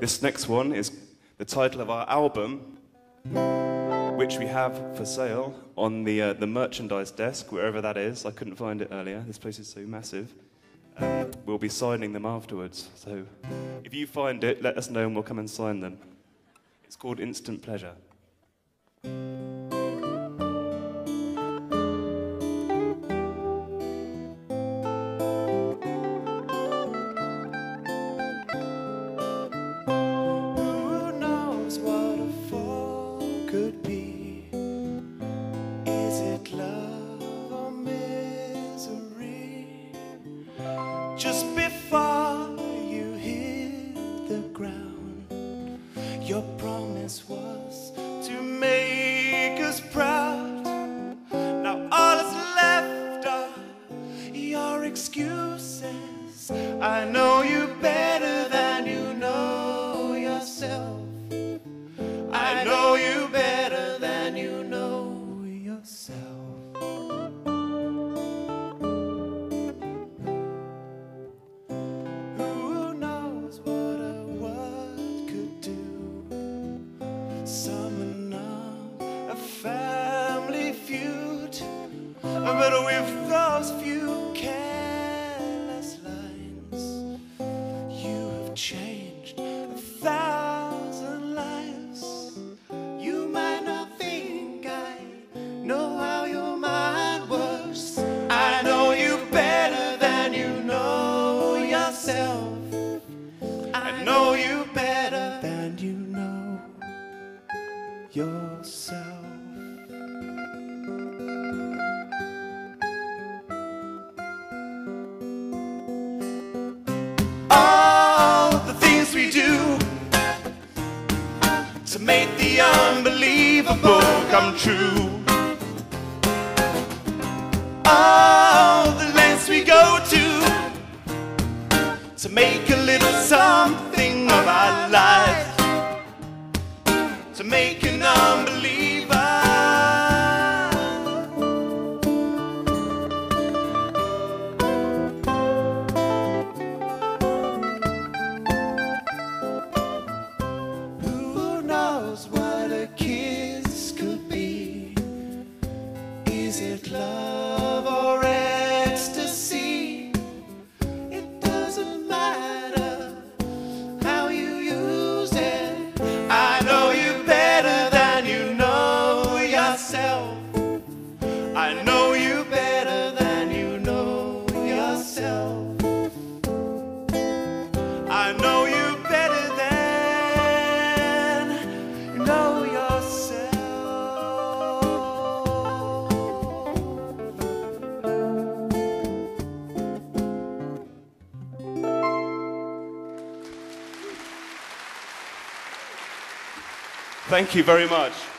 this next one is the title of our album, which we have for sale on the, uh, the merchandise desk, wherever that is. I couldn't find it earlier. This place is so massive. Um, we'll be signing them afterwards. So if you find it, let us know and we'll come and sign them. It's called Instant Pleasure. Excuses. I know you better than you know yourself. I know you better than you know yourself. Who knows what a word could do? Summon up a family feud. But with those few know you better than you know yourself. all the things we do to make the unbelievable come true. To make a little something of our life, to make an unbeliever. Who knows what a kiss could be? Is it love yourself. I know you better than you know yourself. I know you better than you know yourself. Thank you very much.